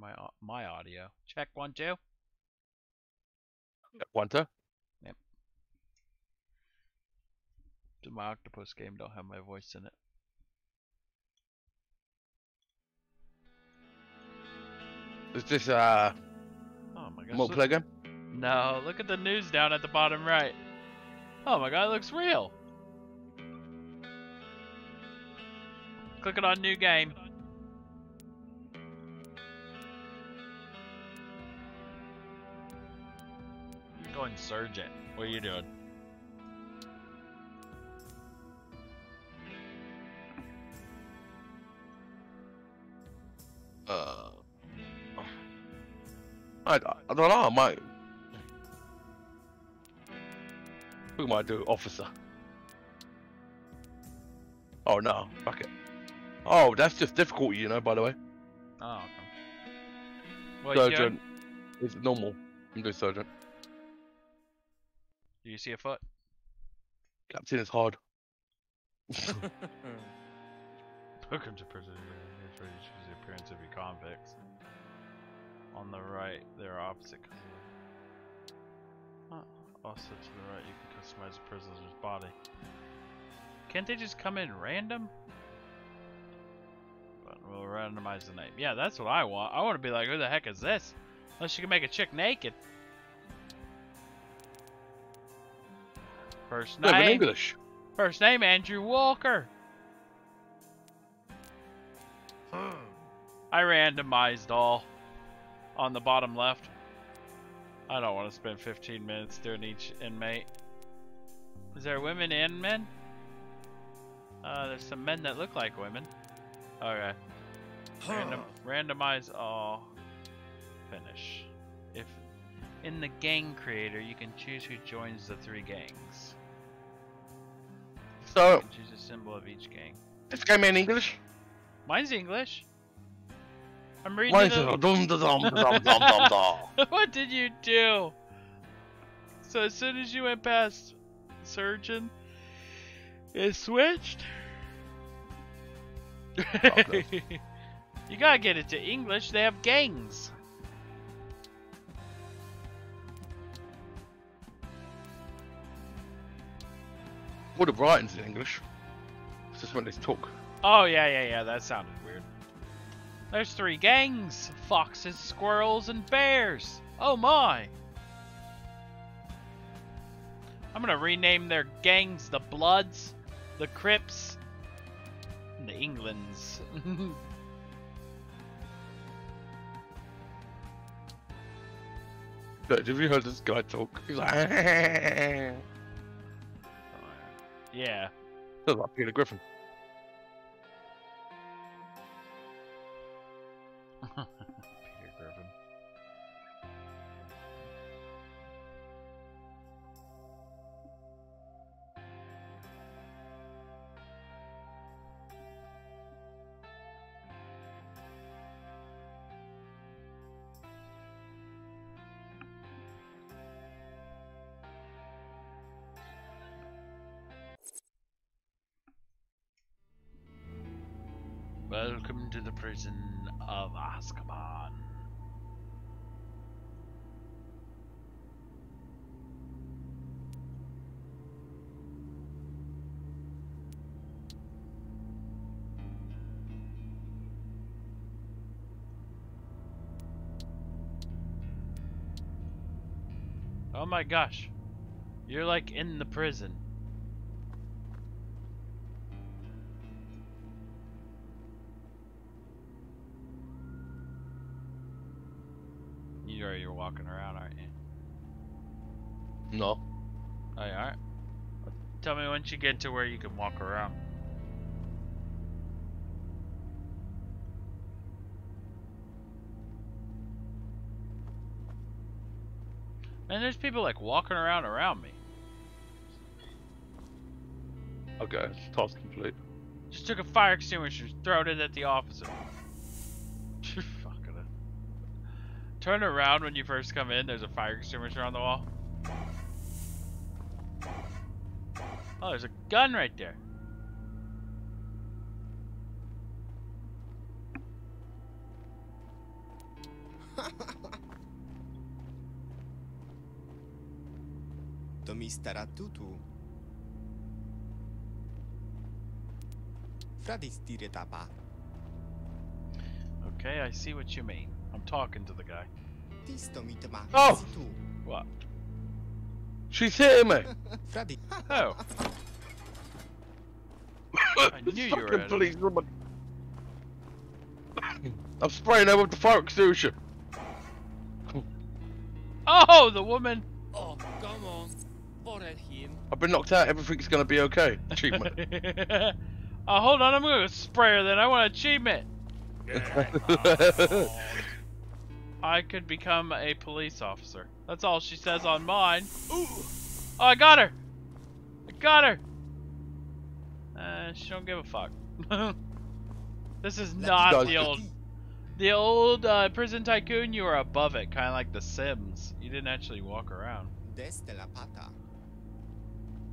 my my audio. Check one two. One, two. Yep. My octopus game don't have my voice in it. Is this uh Oh my gosh. multiplayer game? no, look at the news down at the bottom right. Oh my god, it looks real. Clicking on new game. Going Sergeant. What are you doing? Uh, I, I don't know. I might. We might do officer. Oh no, fuck it. Oh, that's just difficulty, you know. By the way, Oh, okay. Doing? sergeant is normal. I'm doing sergeant. Do you see a foot? Captain is hard. Welcome to prison. Here's where you choose the appearance of your convicts. On the right, they're opposite. Huh. Also to the right, you can customize the prisoner's body. Can't they just come in random? But we'll randomize the name. Yeah, that's what I want. I want to be like, who the heck is this? Unless you can make a chick naked. First No, but in name. English. First name Andrew Walker. I randomized all on the bottom left. I don't want to spend 15 minutes doing each inmate. Is there women and men? Uh, there's some men that look like women. Okay. Random, randomize all. Finish. If in the gang creator, you can choose who joins the three gangs. So, You can a symbol of each gang. this game in English. Mine's English. I'm reading is dum dum dum dum dum what did you do? So as soon as you went past sergeant, it switched. Okay. you gotta get it to English. They have gangs. All the writing's in English. It's just when they talk. Oh yeah, yeah, yeah. That sounded weird. There's three gangs: foxes, squirrels, and bears. Oh my! I'm gonna rename their gangs the Bloods, the Crips, and the Englands. But have you heard this guy talk? He's like, yeah. Sounds like. Peter Griffin. prison of Azkaban. Oh my gosh. You're like in the prison. No. Oh, you are. Tell me once you get to where you can walk around. Man, there's people like walking around around me. Okay, task complete. Just took a fire extinguisher, throwed it at the officer. Fucking it. Turn around when you first come in. There's a fire extinguisher on the wall. Oh, there's a gun right there. to mi stara tutu. Okay, I see what you mean. I'm talking to the guy. Oh! What? She's hitting me. Fradis. Oh, I knew you were Fucking at police woman. I'm spraying her with the fire extinguisher. oh, the woman. Oh, come on. Borra him. I've been knocked out. Everything's gonna be okay. Achievement. oh, hold on. I'm gonna spray her. Then I want achievement. I could become a police officer. That's all she says on mine. Ooh. Oh, I got her. I got her. Uh, she don't give a fuck. this is not the old, the old uh, prison tycoon. You were above it, kind of like The Sims. You didn't actually walk around. Des de la pata.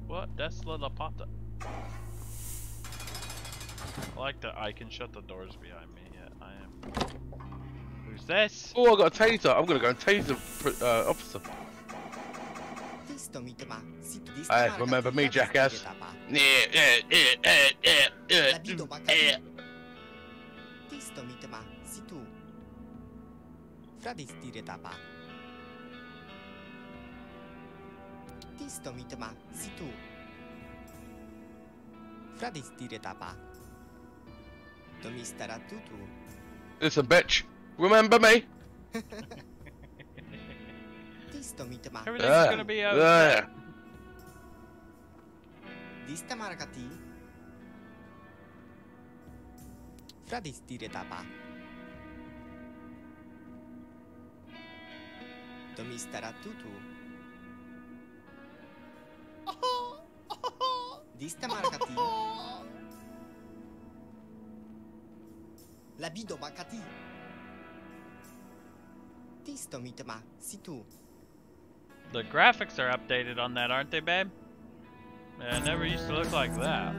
What? Desla La Pata. I like that I can shut the doors behind me. Yeah, I am. Who's this? oh, I got a taser. I'm gonna go and tase the pr- uh, officer. Tisto mitma situ. Hey, remember me, jackass? Yeah, yeah, yeah, yeah, yeah, yeah, La vido Tisto mitma situ. Fradis diretapa. Tisto mitma situ. Fradis diretapa. To mistera tutu. Listen, bitch. Remember me? Tisto mitma. Everything's Yeah, gonna be okay. yeah. Dista markati. Fradis diretapa. To mistera tutu. Dista markati. La bido makati. The graphics are updated on that, aren't they, babe? It never used to look like that.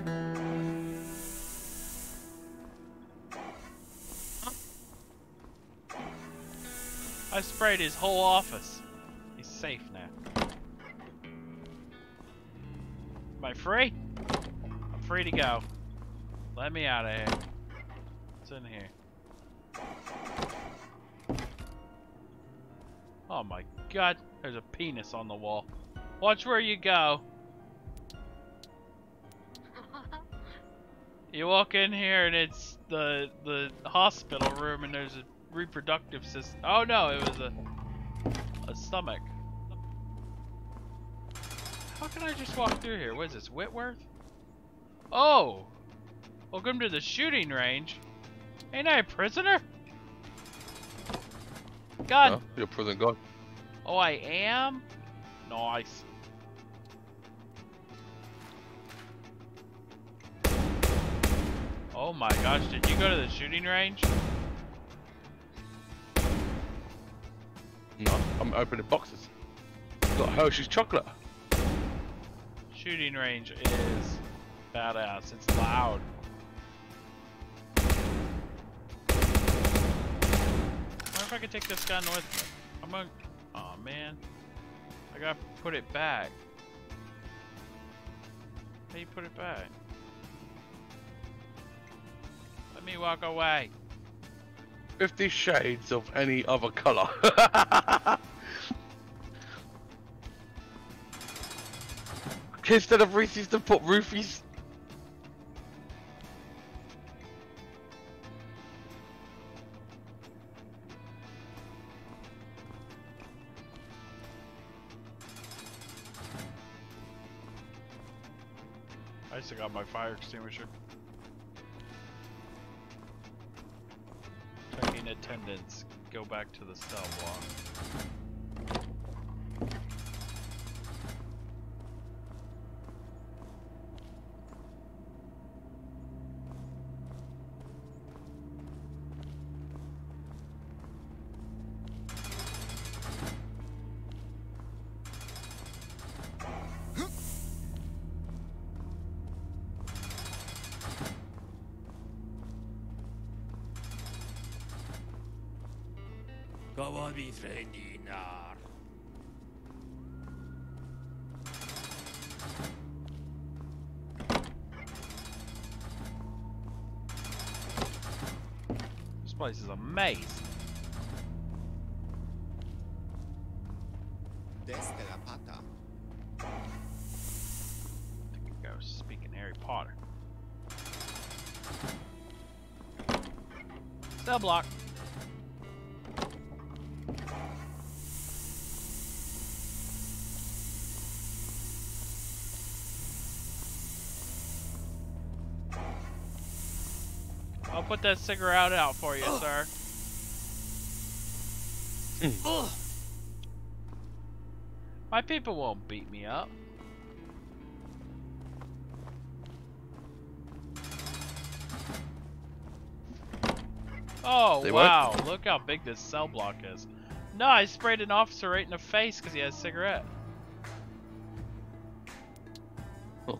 I sprayed his whole office. He's safe now. Am I free? I'm free to go. Let me out of here. What's in here? Oh my god, there's a penis on the wall. Watch where you go. You walk in here and it's the the hospital room and there's a reproductive system. Oh no, it was a a stomach. How can I just walk through here? What is this, Whitworth? Oh! Welcome to the shooting range. Ain't I a prisoner? God you're a prison guy. Oh, I am? Nice. Oh my gosh, did you go to the shooting range? No, I'm opening boxes. Got Hershey's chocolate. Shooting range is badass. It's loud. wonder if I could take this gun with me. I'm gonna. Man. I gotta put it back. How you put it back? Let me walk away. Fifty shades of any other colour. Instead of Reese's to put roofies. Extinguisher. Checking attendance. Go back to the cell block. Biała Mitrenina. This place is a maze. La pata. I think was speaking Harry Potter. Block. Put that cigarette out for you, sir. Hmm. Ugh. My people won't beat me up. Oh, They what? wow. Look how big this cell block is. No, I sprayed an officer right in the face because he had a cigarette. Oh.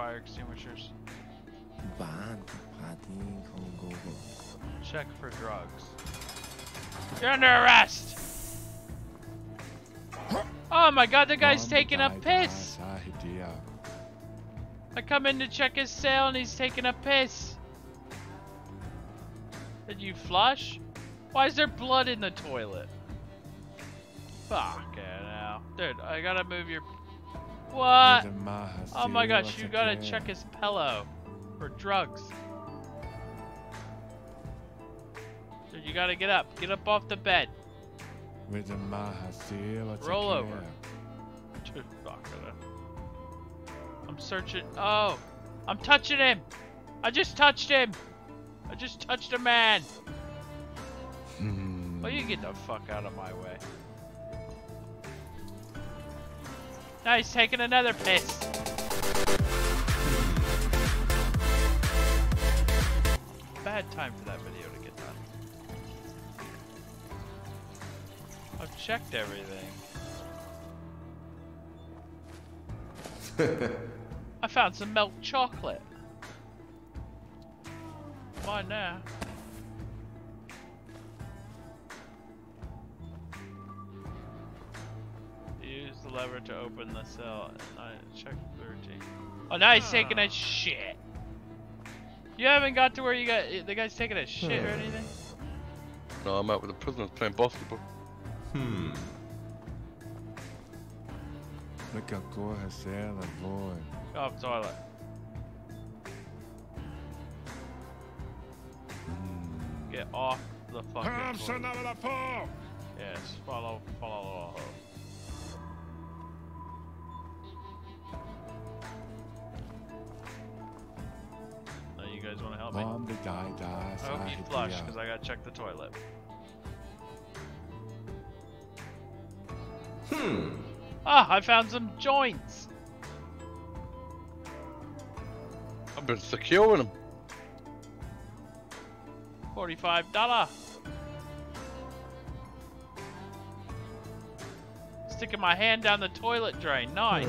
fire extinguishers. Check for drugs. You're under arrest! Oh my god, the guy's taking a piss! I come in to check his cell and he's taking a piss. Did you flush? Why is there blood in the toilet? Fuck it. Dude, I gotta move your what? Oh my gosh, you gotta check his pillow for drugs. Dude, you gotta get up. Get up off the bed. Roll over. Dude, fuck it. I'm searching. Oh, I'm touching him. I just touched him. I just touched a man. Well, you get the fuck out of my way. Now he's taking another piss. Bad time for that video to get done. I've checked everything. I found some milk chocolate. Mine now. Lever to open the cell. And I check 13. Oh, now he's taking a shit. You haven't got to where you got the guy's taking a shit or anything. No, I'm out with the prisoners playing basketball. Hmm. Look how go hacer la voy. Go off toilet. Hmm. Get off the fucking toilet. Yes, follow, follow. Now help me? Mom the guy dies. I hope you flush, because I gotta check the toilet. Hmm. Ah, I found some joints. I've been securing them. Forty-five dollar. Sticking my hand down the toilet drain. Nice.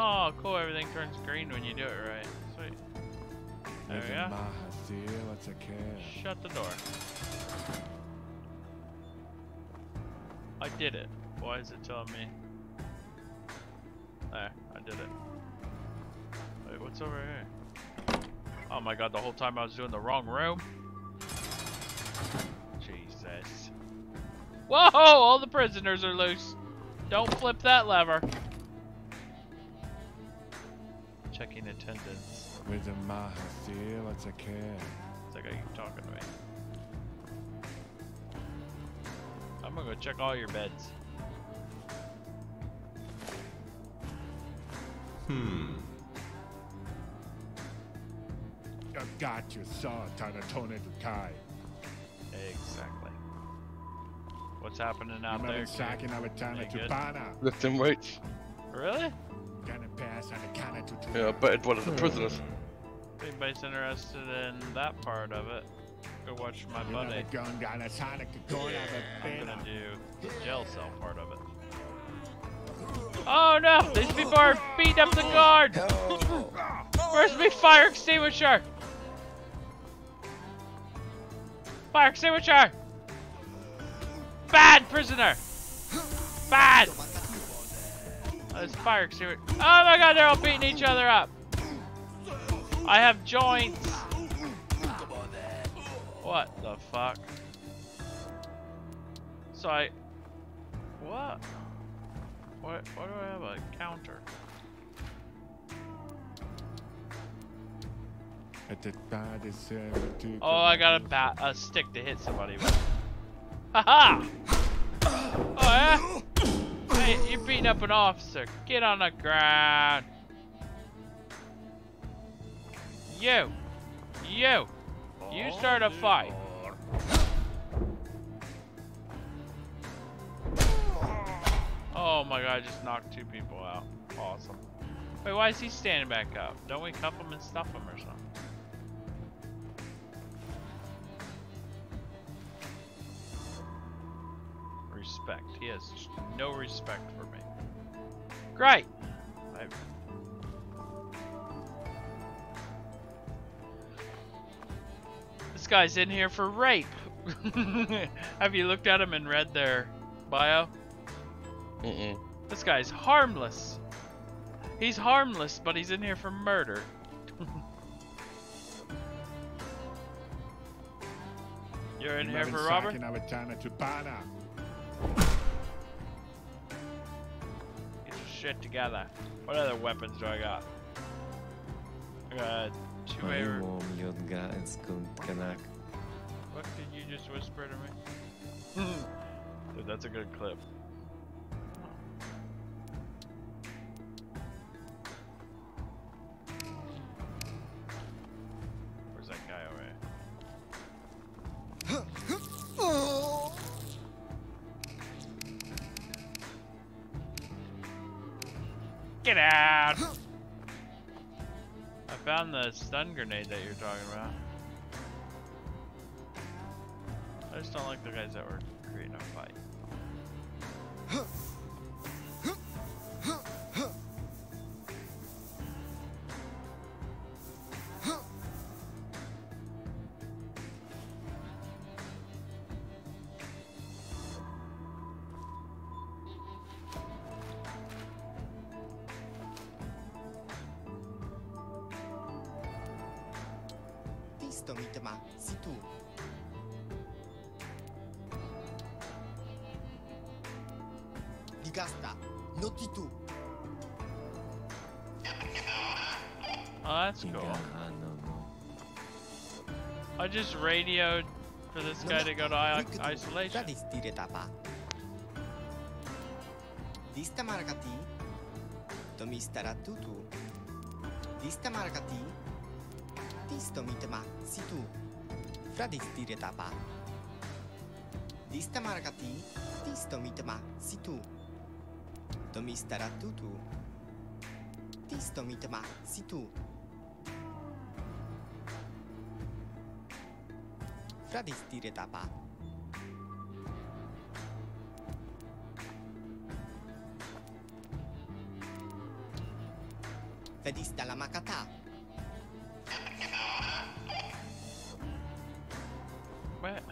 Oh, cool. Everything turns green when you do it right. Sweet. There we go. Shut the door. I did it. Why is it telling me? There, I did it. Wait, what's over here? Oh my god, the whole time I was doing the wrong room? Jesus. Whoa! All the prisoners are loose. Don't flip that lever. Checking attendance. With a mahasir, what's a care? It's like I keep talking to me. I'm gonna go check all your beds. Hmm. I got you, saw Tanatone to Kai. Exactly. What's happening out there? Sacking Any Avatana to good? Lifting weights. Really? Yeah, but betted one of the prisoners. If anybody's interested in that part of it, go watch my buddy. gun gun a Sonic to go I'm gonna do the jail cell part of it. Oh no! These people are beating up the guard! Where's my fire extinguisher? Fire extinguisher! Bad prisoner! Bad! Oh, there's fire extinguisher. Oh my god, they're all beating each other up! I have joints! What the fuck? So I... What? What, what do I have a counter? At the bad is, to- Oh, I got a bat, a stick to hit somebody with. Haha! Oh yeah? You're beating up an officer. Get on the ground. You. You. You start a fight. Oh my god, I just knocked two people out. Awesome. Wait, why is he standing back up? Don't we cuff him and stuff him or something? Respect. He has no respect for me. Great! I've... This guy's in here for rape. Have you looked at him and read their bio? Mm-mm. This guy's harmless. He's harmless, but he's in here for murder. You're in here for robbery? shit together. What other weapons do I got? I got two air. What did you just whisper to me? Dude, that's a good clip. Get out! I found the stun grenade that you're talking about. I just don't like the guys that were Tisto mitema, si tu. Digasta, noti tu. Oh, that's cool. Cigano, no. I just radioed for this guy to go to isolation. Radis dire tapa. Dista markati. Tomistara tutu. Dista markati. Tisto mitema, si tu. Fradis dire tapa. Dista markati. Tisto mitema, si tu. Tomistara tutu. Tisto mitema, si tu. Fradis dire tapa. Vedista la makata. What?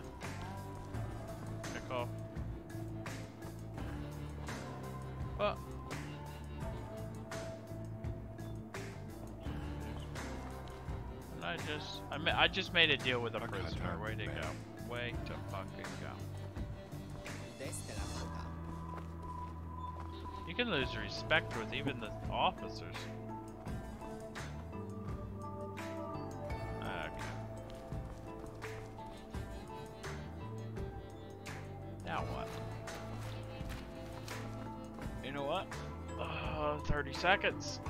Pick off. What? And I just, I, ma- I just made a deal with a prisoner. Way to go. Way to fucking go. Desta la maka. You can lose respect with even the officers. Seconds.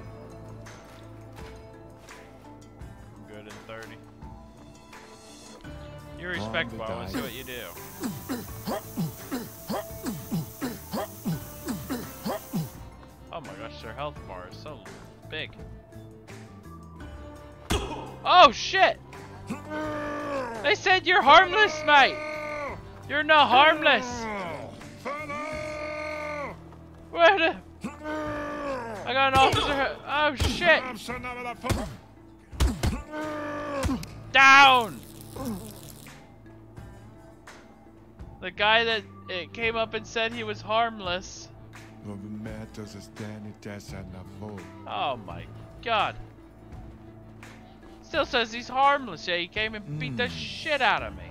I'm good in 30. You respect the Bo, let's see what you do. Oh my gosh, their health bar is so big. Oh shit! They said you're harmless, mate! You're not harmless! Shit! Down! The guy that it came up and said he was harmless. Vad mäter så ständigt dessa nivå. Oh my god. Still says he's harmless. Yeah, he came and beat the Mm. shit out of me.